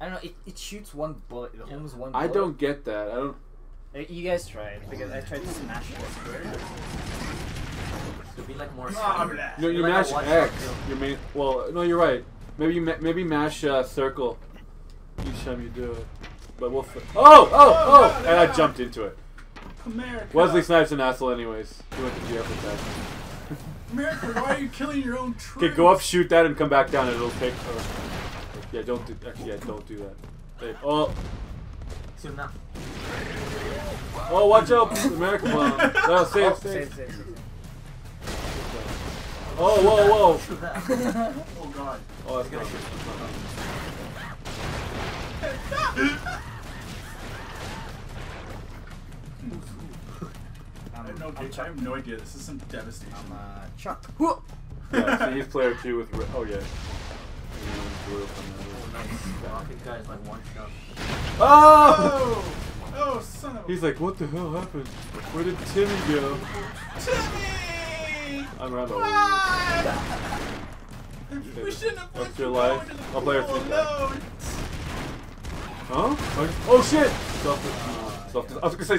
I don't know. It, it shoots one bullet. It holds one. I bullet. don't get that. I don't. Uh, You guys try it because I tried to smash it. To be like more. Strong. No, you Like a mash X. kill. You main. Well, no, you're right. Maybe you ma- maybe mash uh, circle each time you do it. But we'll. Fi- oh, oh, oh! And I jumped into it. America. Wesley Snipes an asshole, anyways. He went to jail for that. America, why are you killing your own troops? Okay, go up, shoot that, and come back down, and it'll take. Uh, yeah, don't do. Actually, yeah, don't do that. Hey, oh, Soon now. oh, watch out, American bomb. No, Oh, save, save, save. save, save. Oh, whoa, whoa. Shoot that. Oh god. Oh, that's not. I have, no, I have no idea. This is some devastation. I'm uh, Chuck. Yeah, see, he's player two with. Re- oh yeah. Yeah, blue from Oh, that. nice. Rocket guy's like one shot. Oh! Oh! Oh, son of a... He's like, what the hell happened? Where did Timmy go? Timmy! I'm around the Why? We shouldn't have That's your life. go into the I'll play her pool three alone. Huh? Oh shit! Self self I was gonna say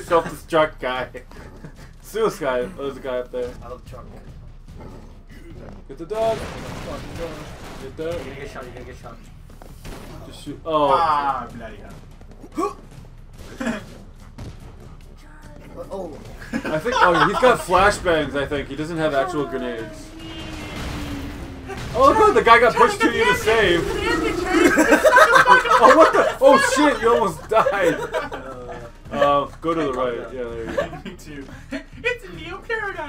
self destruct guy. Suicide. Oh, there's a guy up there. I love Chuck. Get the dog. Get You're gonna get shot. You're gonna get shot. Just shoot. Oh. Ah, bloody hell. Oh, I think. Oh, he's got flashbangs. I think he doesn't have actual grenades. Oh good, the guy got pushed to you to save. oh what the? Oh shit! You almost died. Uh, go to the right. Yeah, there you go. Me too.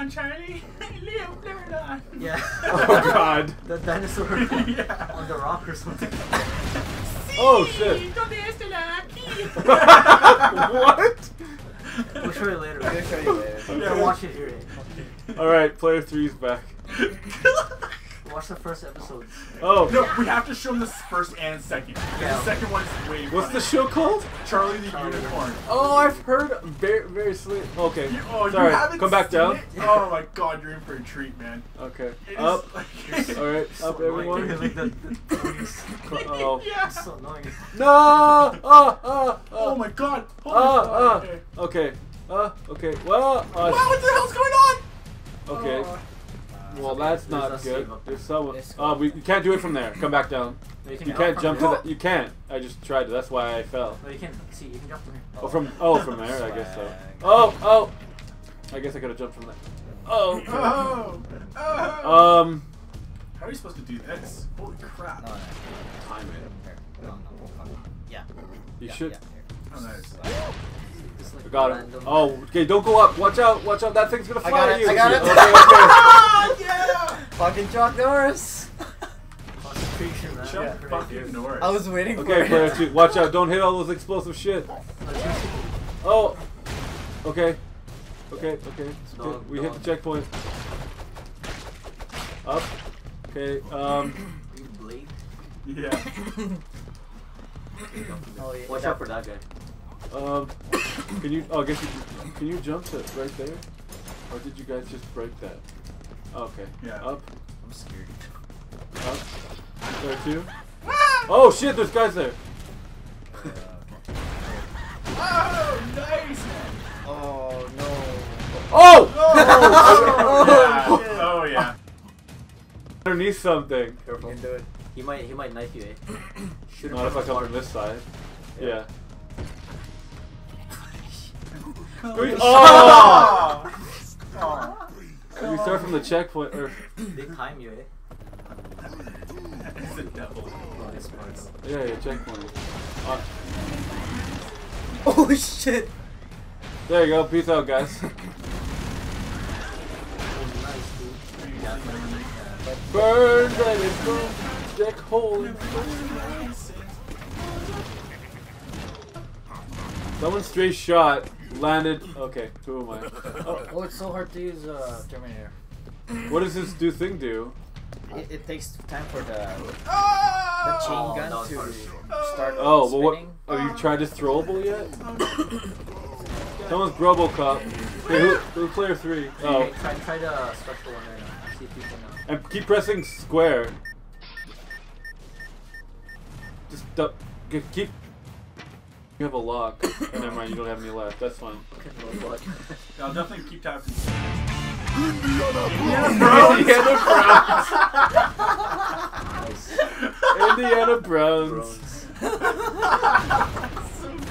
It's Leopleurodon, Charlie. Leo Pterodon. Yeah. Oh god. The dinosaur Yeah. on the rock or something. Oh shit. ¿Dónde está la aquí? what? We'll show you later. We'll show you later. You gotta watch it here. eh? All right, player three's back. Watch the first episodes. Oh, No, we have to show them the first and second. Yeah. The second one's way what's the show called? Charlie the Charlie. Unicorn. Oh, I've heard very, very sweet. Okay, You, oh, sorry. you haven't Come back seen down. it? Oh my god, you're in for a treat, man. Okay, It is up. like- All right, So up annoying. everyone. like the, the police. Oh. yeah. It's so annoying. No! Ah! Ah! Oh oh my god. Holy Ah! god. Ah! Okay. Okay. Uh, okay. Well, Wow, uh, what the hell's going on? okay. Oh. Well, that's not good. There's someone. This Uh, we you can't do it from there. Come back down. No, you can you can't jump to that. You can't. I just tried to. That's why I fell. No, you can. See, you can jump from here. Oh, from oh, from there. I guess so. Oh, oh. I guess I could have jumped from there. Oh. Oh. Oh. Um. How are you supposed to do this? Holy crap. No, no. Time it. Here. No, no. Yeah. You yeah, should. Yeah. Oh, nice. Like I got him. Oh, okay. Don't go up. Watch out. Watch out. That thing's gonna I fly got at it, you. I got it. Okay. Okay. Yeah! Fucking Chuck Norris. Concentration, man. Chuck Yeah. fucking Norris. I was waiting Okay, for player it. two. Watch out. Don't hit all those explosive shit. Oh. Okay. Okay. Okay. It's Dog, good. We hit the checkpoint. Up. Okay. Um. You blade. Yeah. Oh, yeah. Watch out for that guy. Um. Can you? Oh, I guess you can. Can you jump to right there? Or did you guys just break that? Okay. Yeah. Up. I'm scared. Up. There two. Oh shit! There's guys there. Uh. Oh, nice! Oh no. Oh! Oh, yeah. Oh, yeah. Underneath something. You can do it. He might. He might knife you. Eh? Shoot him Not if I come from this side. Yeah. Oh! Oh! Oh. We start from the checkpoint. Or They time you. Eh? It's a devil. Oh, it's yeah, yeah, checkpoint. Uh, Oh shit. there you go. Peace out, guys. Oh, nice, dude. Yeah, Burn, baby, burn. Jack hole. Someone straight shot landed. Okay, who am I? Oh, Oh, it's so hard to use uh, Terminator. what does this do thing do? It, it takes time for the the Oh! chain Oh, gun that was to start Oh, but what? spinning. Have you tried this throwable yet? Someone's Brobocop. Hey, who, who's player three? Oh, Okay, try, try the special one right now. See if you can. Uh, and keep pressing square. Just g- keep. You have a lock. never mind. You don't have any left. That's fine. No luck. Yeah, I'll definitely keep tapping. Indiana Brones. nice. Indiana Brones. Drones.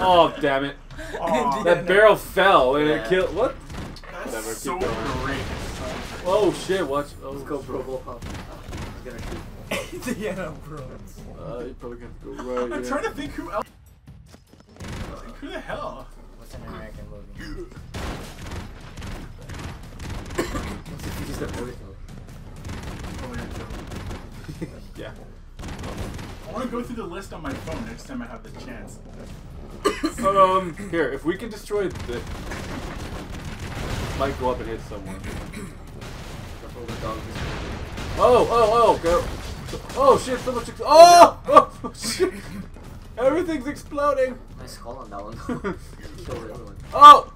Oh damn it! Aw, That barrel fell and it killed. What? that's Whatever, so great. Oh shit! Watch. Oh, Let's go, bro. Blow up. He's gonna shoot. Indiana Brones. Uh, you probably gonna have to go right. I'm yeah. trying to think who else. Like, the hell? What's an American movie? He's got everything. Yeah. I want to go through the list on my phone next time I have the chance. Um, here, if we can destroy the, might go up and hit someone. Careful the dog is moving. Oh, oh, oh, go. Oh shit! So much. Oh, oh shit! Everything's exploding. Nice call on that one. Kill the other one. Oh!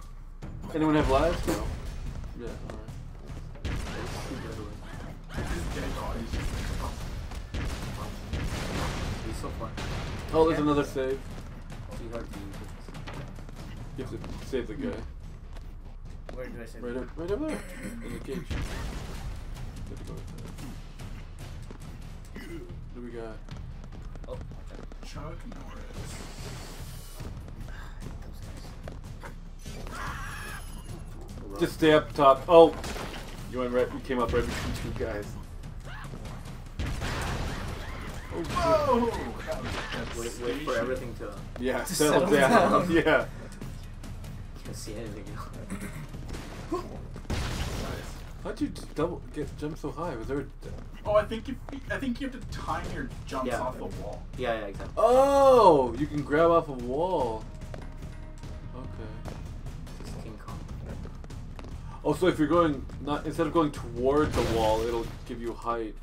Anyone have lives? No. Yeah. All right. Let's shoot the other one. Just dead bodies. just- He's so fun. Oh, there's another save. Too hard to use You have to save the guy. Where do I say? Right, up, right over there in the cage. You have to go with that. What do we got? Oh, okay. Chuck Norris. Those guys. it. Just stay up top. Oh, you went right. You came up right between two guys. Oh. Whoa! That was a Wait, wait for everything to. Yeah, settle settle down. down. yeah. Can't see anything. How'd you double get jump so high? Was there? A, Oh, I think you. I think you have to time your jumps Yeah. off the wall. Yeah, yeah, exactly. oh, you can grab off a wall. Okay. It's King Kong. Oh, so if you're going not instead of going toward the wall, it'll give you height.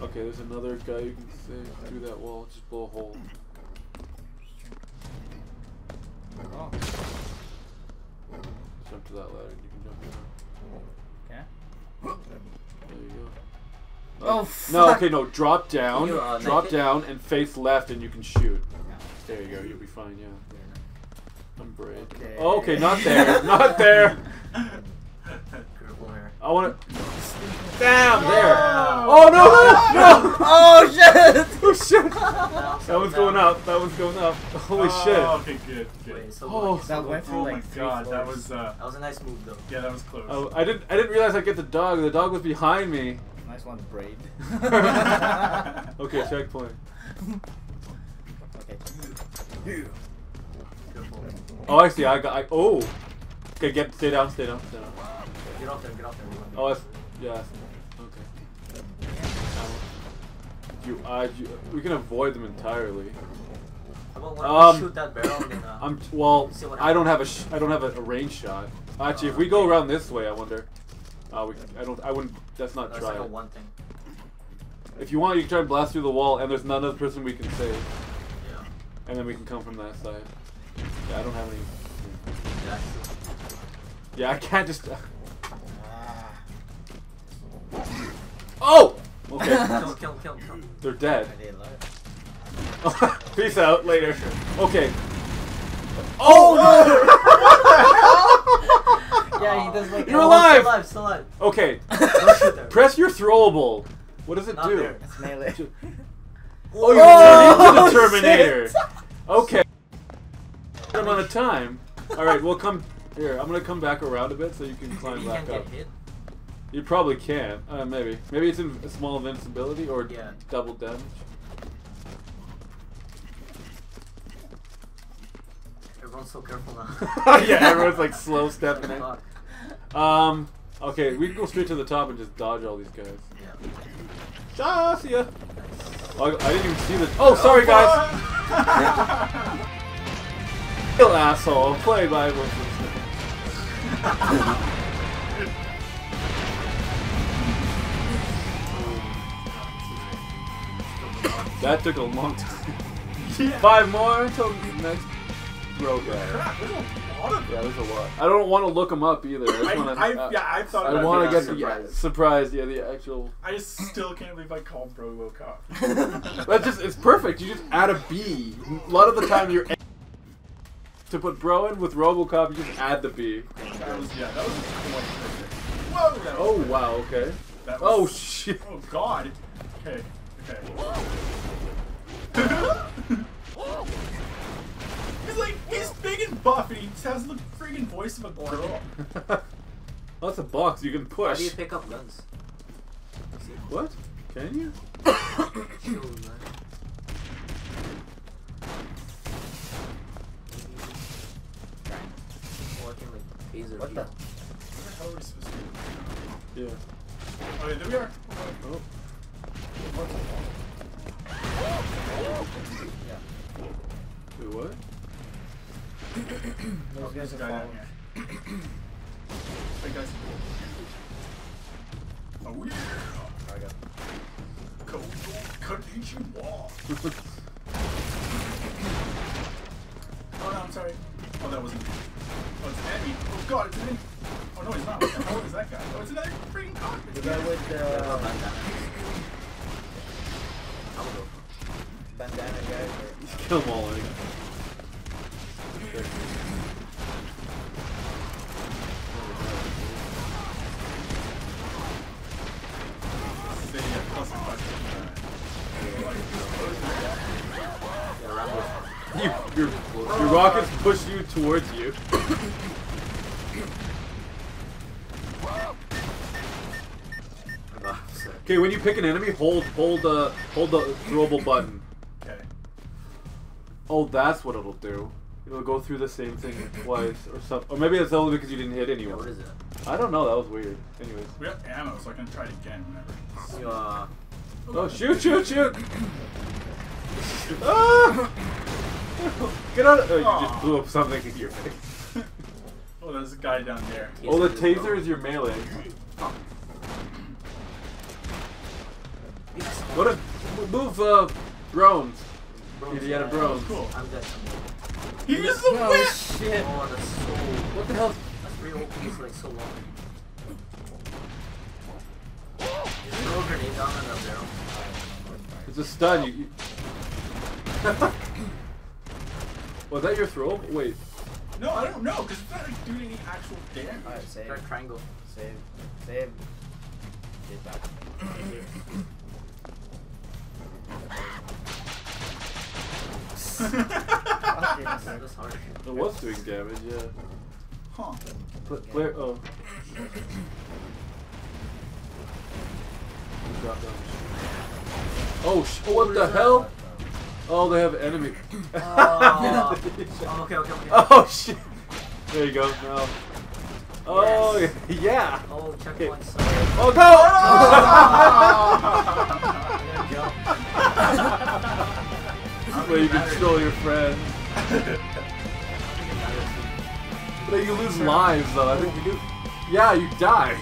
Okay, there's another guy you can save through that wall. Just blow a hole. Oh, Jump to that ladder. and You can jump down. Okay. There. Oh, no! fuck. Okay, no. Drop down. You, uh, drop knife it? down and face left, and you can shoot. There you go. You'll be fine. Yeah. I'm brave. Okay. Oh, okay, not there. not there. I want to. Damn! There. Oh! Oh no! No! No! Oh shit! Oh shit! Down, That one's down. going up. That one's going up. Holy oh, shit! Okay, good, good. Wait, so Oh. lucky, That went lucky. through oh like my three god, that was uh, That was a nice move, though. yeah, that was close. Oh, I didn't. I didn't realize I'd get the dog. The dog was behind me. Nice one, Brade. Okay, checkpoint. okay. Careful. Oh, I see. I got. I, oh. Okay, get. Stay down. Stay down. Stay down. Get off there, get off there. Oh, I, s- yeah. You. You, we can avoid them entirely. How about when Um, shoot that barrel and uh, I'm. Well, I don't have a. Sh- I don't have a, a range shot. Actually, if we go around this way, I wonder. Uh, we. I don't. I wouldn't. That's not that's try like a one thing. If you want, you can try and blast through the wall, and there's not another person we can save, Yeah. and then we can come from that side. Yeah, I don't have any. Yeah. Yeah, I can't just. Okay, kill, kill, kill, kill. they're dead. Are they alive? Peace out later. Okay. Oh, oh Yeah, he does like. You're oh, a- alive! Still alive, still alive. Okay. Don't shoot there. Press your throwable. What does it Not do? there. It's melee. Oh, you Oh, turn into the Terminator. shit. Okay. Amount of time. All right, we'll come here. I'm gonna come back around a bit so you can climb can't back get up. You probably can. Uh, maybe. Maybe it's in a small invincibility or Yeah. double damage. Everyone's so careful now. yeah, everyone's like slow stepping in. Um. Okay, we can go straight to the top and just dodge all these guys. Yeah. Ah, see ya. Oh, I, I didn't even see the. Oh, sorry guys. Kill asshole. Play by That took a long time. Yeah. Five more until the next row guy. Crap, there's a lot of Yeah, there's a lot. I don't want to look them up either. I I, just want to. I, uh, yeah, I thought I want to it. get the surprise. surprise. Yeah, the actual. I just still can't believe I called RoboCop. That's just. It's perfect. You just add a B. A lot of the time, you're. To put bro in with RoboCop, you just add the B. that was yeah, that was quite perfect. Whoa! That was Oh perfect. wow. Okay. That Oh shit. Oh god. Okay. Okay. He's like he's big and buff and he has the freaking voice of a girl. That's a box you can push. How do you pick up guns? What? Can you? Shield gun. Oh, can What you. the? Where the hell are we supposed to be? Yeah. Oh yeah, there we are. Oh. oh. Wait, what? Those guys are following. Hey guys. Oh yeah. I got Go, Konnichiwa. Oh no, I'm sorry. Oh, that wasn't. Oh, it's an. Oh god, it's an enemy. Oh no, it's not. What the that guy? Oh, it's another freaking cockpit. the guy with the Kill them all. Like. They get plus and plus. Yeah, Rambo's You, your, your rockets push you towards you. Okay, when you pick an enemy, hold hold the hold the throwable button. Okay. Oh, that's what it'll do. It'll go through the same thing twice or something. Or maybe it's only because you didn't hit Yeah, anyone. what is it? I don't know. That was weird. Anyways. We have ammo, so I can try it again whenever. You, uh, Oh, shoot, shoot, shoot! ah! Get out of- Oh, you just blew up something in your face. Oh, there's a guy down there. Oh, the taser is your melee. What a move, uh, drones. Bros, He had a yeah. drones. Cool. I'm dead. He's the oh whip! shit! Oh, that's so. What the hell? That's pretty OP. It's like so long. Just throw a grenade down on that barrel. It's a stun. You. you... Was that your throw? Wait. No, I don't know, because it's not like doing any actual damage. Alright, save. Try triangle. Save. Save. Get back. That's, that's. It was doing damage, yeah. huh. Pla- Player. Oh. Drop down. Oh, what the hell? Oh, they have enemy. Oh. Oh, okay, okay, okay. Oh shit! There you go. Now. Oh yeah. Oh, Okay. checkpoint. So. Oh go! Where you control your friend. But you lose lives though. I think you do. Yeah, you die.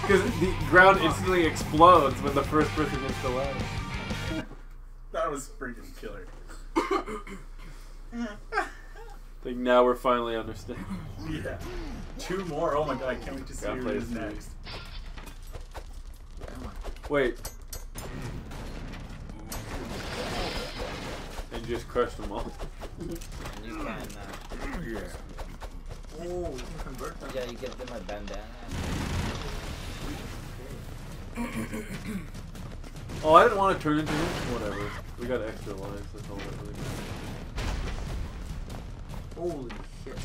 Because the ground instantly explodes when the first person hits the ladder. That was freaking killer. I think now we're finally understanding. Yeah. Two more. Oh my god, I can't wait to see who play next. Wait. Just crushed them all. And you can, uh, Oh, you can convert them. yeah, you give them a bandana. Oh, I didn't want to turn into him. Whatever. We got extra lives. That's all that really matters. Holy shit.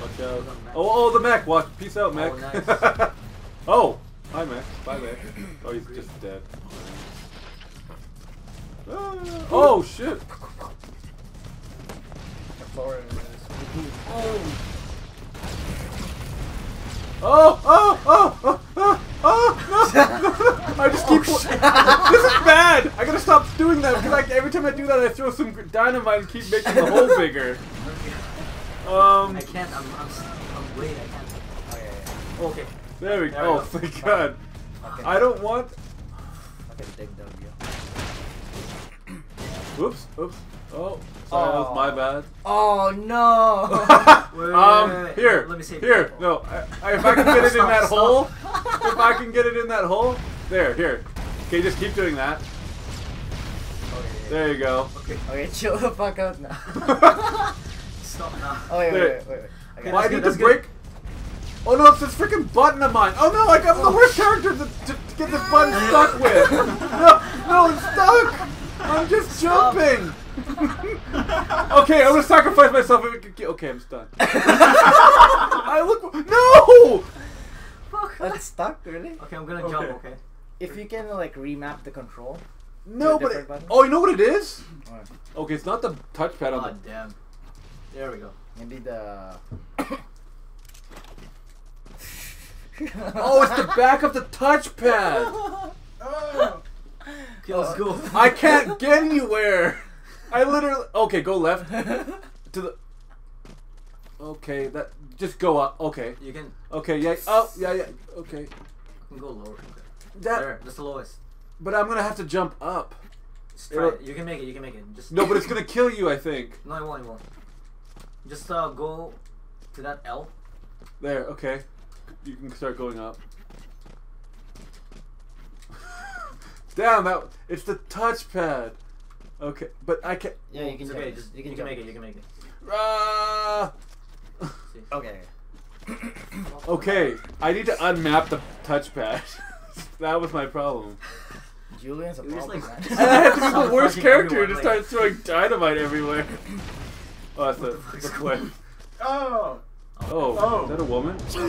Watch out. Oh, oh, the mech. Watch. Peace out, Oh, nice. oh, hi, mech. Bye, mech. Oh, he's just dead. Ah, oh, shit. Four Oh, oh, oh, oh, oh, oh, no. I just keep. this is bad. I gotta stop doing that because like, every time I do that, I throw some dynamite and keep making the hole bigger. Um, I can't. I'm. I'm. I'm wait. I can't. Oh, yeah, yeah. Okay. there we There go. we Oh, go. thank God. Okay. I don't want. Okay, dig W. Oops, oops. Oh, sorry, that was my Oh. bad. Oh no! Wait, um, wait, wait. here, Let me see. here. No, I, I, if I can get it in that stop. hole, if I can get it in that hole, there, here. Okay, just keep doing that. Okay. There you go. Okay, okay, chill the fuck out now. stop now. Oh wait, wait, wait, wait. wait. I Well, I that's need good, to that's break. Oh no, it's this freaking button of mine. Oh no, I got the worst character to, to, to get this button stuck with. No, no, it's stuck. I'm just jumping. okay, I'm gonna sacrifice myself. If it can, okay, I'm stuck. I look. No. That's stuck, really? Okay, I'm gonna Okay. jump. Okay. If you can like remap the control. No, but it, oh, you know what it is? What? Okay, it's not the touchpad on Oh damn. There we go. Maybe the. the. Oh, it's the back of the touchpad. Oh. Okay, let's go. I can't get anywhere. I literally. Okay, go left to the. Okay, that just go up. Okay, You can, okay, yeah. Oh, yeah, yeah. Okay, you can go lower. Okay. that. There, that's the lowest. But I'm gonna have to jump up. Just try it. You can make it. You can make it. Just No, but it's gonna kill you. I think. No, it won't. It won't. Just uh, go to that L. There. Okay, you can start going up. Damn that! It's the touchpad. Okay, but I can't. Yeah, you can It's jump. okay. Just you can, you can make it. You can make it. Ah. See. Okay. Okay, I need to unmap the touchpad. that was my problem. Julian's a problem, like- And I had to be the worst character everyone, to like- start throwing dynamite everywhere. Oh, that's the, What the fuck's that's. Oh. Oh, Oh. is that a woman? You're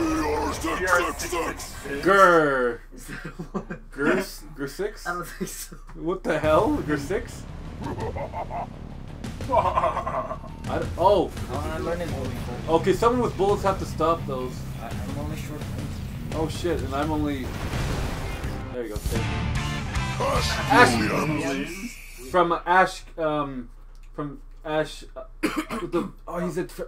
Grr. Is that a woman? Grr, Grr six? I don't think so. What the hell? Grr six? Oh. I oh, I want to learn his okay. Someone with bullets have to stop those. I, I'm only short. Oh shit, and I'm only. There you go. Thank you. Ash From Ash, um, from Ash, uh, the oh he's a tr-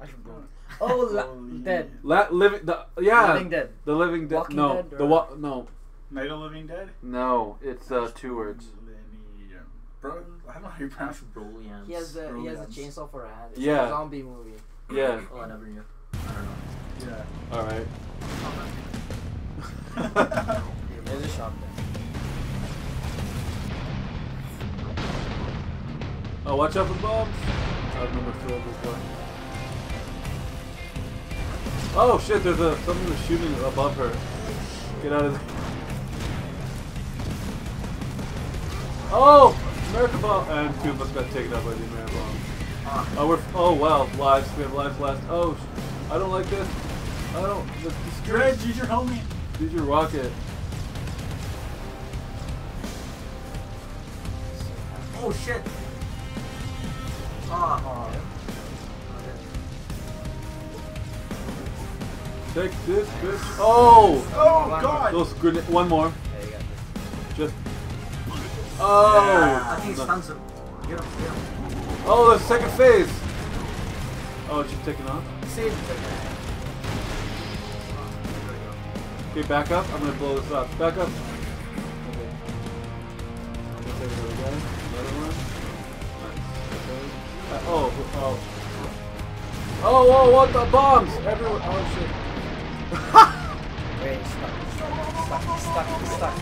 I should go. Oh, la- dead. la- living the yeah Living Dead. the living dead Walking no Dead the or- wa- no Night of the Living Dead? no it's uh two words Lenny, Bro, I don't know how you pronounce it. Brilliant. He has the he has a Brilliant. chainsaw for a hand. It's Yeah. a zombie movie. yeah Oh, I never knew. I don't know. Yeah. all right There's a shot there. oh watch out for bombs I remember throw this one oh shit there's a something was shooting above her get out of there oh American bomb and two of us got taken out by the American bomb Oh, we're oh wow, lives. We have lives last. Oh, sh- I don't like this. I don't. The, the Dredge, use your homie. Use your rocket. Oh shit. Ah. Oh. Take this, bitch. Oh, Oh, God. those grenade. One more. Yeah, you got this. Just. Oh. Yeah. I think he stuns him. Get him, get him. Oh, the second phase. Oh, she's taking off. Save the Okay, back up. I'm gonna blow this up. Back up. Okay. Let's take another guy. Another one. Nice. Okay. Uh, oh, oh. Oh, whoa, what the bombs? Everywhere. Oh, shit. Wait, stuck. Stuck, stuck, stuck.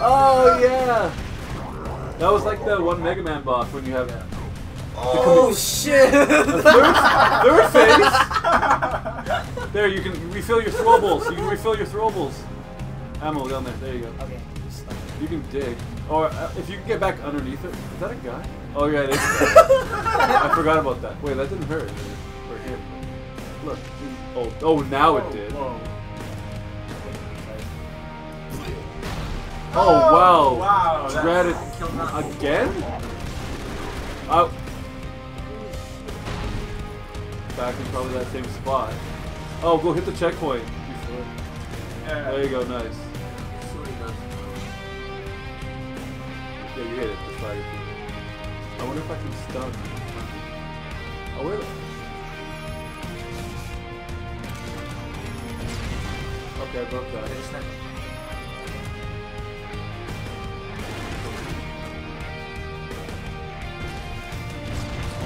Oh, yeah. That was like the one Mega Man boss when you have Oh shit! third, third phase. There, you can refill your throwables. You can refill your throwables. Ammo down there. There you go. okay. You can dig. Or uh, if you can get back underneath it. Is that a guy? Oh yeah, it is. I forgot about that. Wait, that didn't hurt. Or hit. Look. Oh, oh, now it did. Oh, whoa. Oh wow. Oh, wow. that's- Dreaded Kill him. again? Oh. Back in probably that same spot. Oh, go hit the checkpoint. Yeah. There you go, nice. See what he does. Yeah, you hit it. I wonder if I can stun. Oh, where the... Okay, I broke that. Okay, just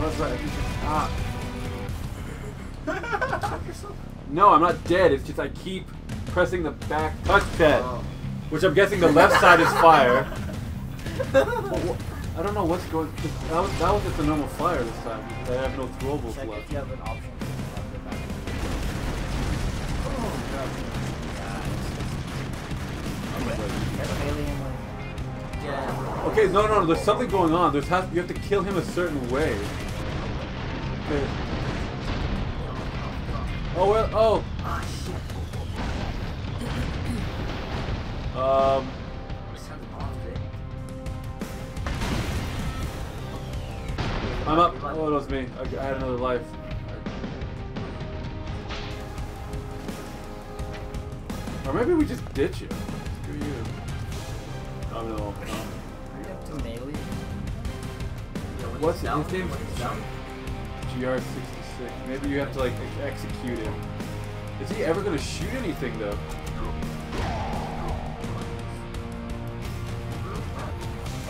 that's right. I think it's- Ah. No, I'm not dead. It's just I keep pressing the back touchpad, Oh. which I'm guessing the left side is fire. I don't know what's going. That was that was just a normal fire this time. I have no throwables Check left. if you have an option to left or back. Get melee and like. Okay, no, no. There's something going on. There's has, you have to kill him a certain way. Okay. Oh well. Oh. Um. I'm up. Oh, it was me. I, I had another life. Or maybe we just ditch you. Oh no. no. You have to melee. Yeah, What's he's down, his name? when. GR66. Maybe you have to like ex- execute him. Is he ever gonna shoot anything though?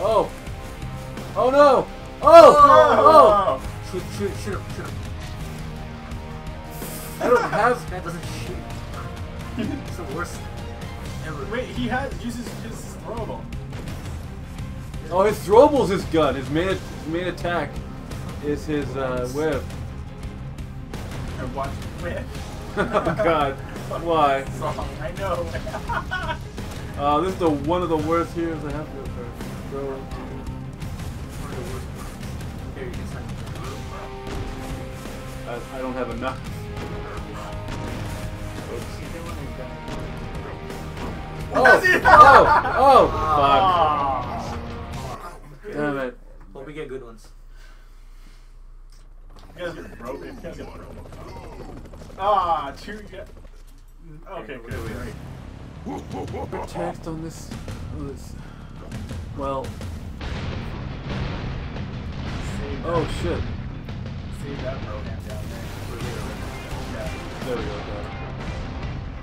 Oh! Oh no! Oh! Oh! oh. Shoot, shoot, shoot him, shoot him. I don't have. This guy doesn't shoot. it's the worst ever. Wait, he has uses his throwable. Oh, his throwable's his gun. His main his main attack is his uh, whip. And watch whip. oh God! Why? Song, I know. Uh, this is the one of the worst heroes I have to throw into. One of the worst ones. Here, you can send I, I don't have enough. Oh! Oh! Oh! Fuck! Damn it! Hope we get good ones. You guys get broken. You guys get broken. Ah, two. Yeah. Okay, good. Great. Protect on this. on this. Well. Save Oh that, shit! save that Rohan down there. Yeah. There we go. got.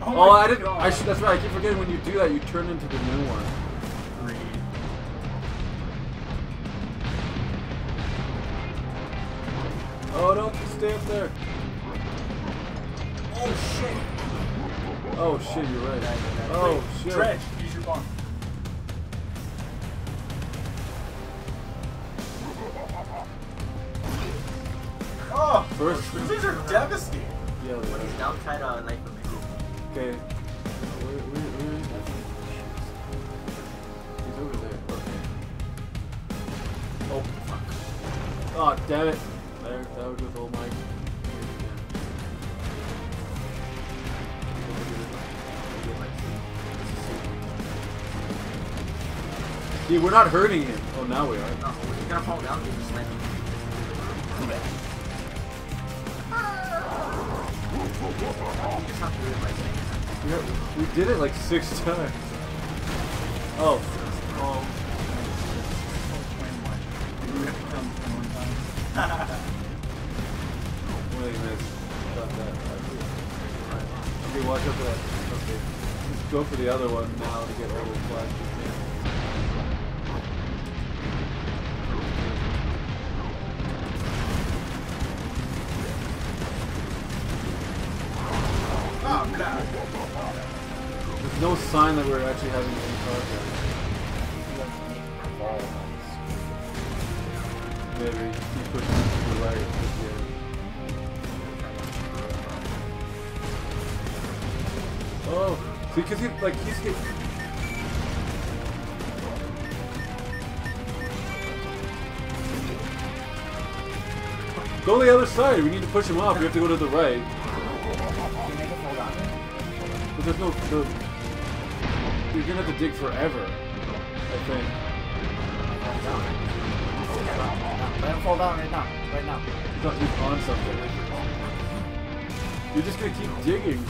Oh, Oh, I didn't. God. I should. That's right. I keep forgetting when you do that, you turn into the new one. Oh no! Stay up there. Oh shit! Oh shit! You're right. Oh shit! Dredge, use your bomb. Oh, First. these are devastating. Yeah. When he's down, try to knife him. Okay. Where, where, where is he? He's over there. Okay. Oh fuck! Oh damn it! There, that would with old Mike. See, we're not hurting him. Oh, now we are. No, you gotta fall down, just snipe him. You just have to do it by saying We, got- we did it like six times. Oh. Oh. Really missed. Okay, watch out for that. Okay. Let's go for the other one now to get all the flashes. There's no sign that we're actually having any progress. Maybe keep pushing to the right. Oh, see, because he like he's get, Go to the other side. We need to push him off. We have to go to the right. Can you make it fall down? But there's no. The, you're gonna have to dig forever. I think. Let him fall down right now. Right now. He's on something. You're just gonna keep digging.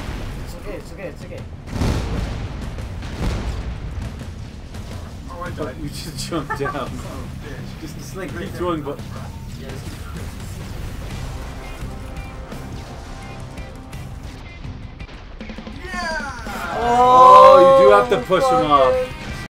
Okay, it's okay, it's okay. Oh, I Oh, died. you just jumped down. Oh, bitch. just It's like keep throwing, but Yeah, just keep oh, you do have to push him off.